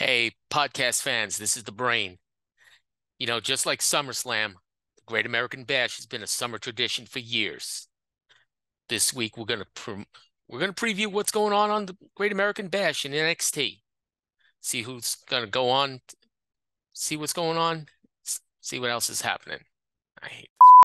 Hey, podcast fans, this is the brain. You know, just like SummerSlam, the Great American Bash has been a summer tradition for years. This week we're gonna pre- we're gonna preview what's going on on the Great American Bash in NXT. See who's gonna go on. See what's going on. See what else is happening. I.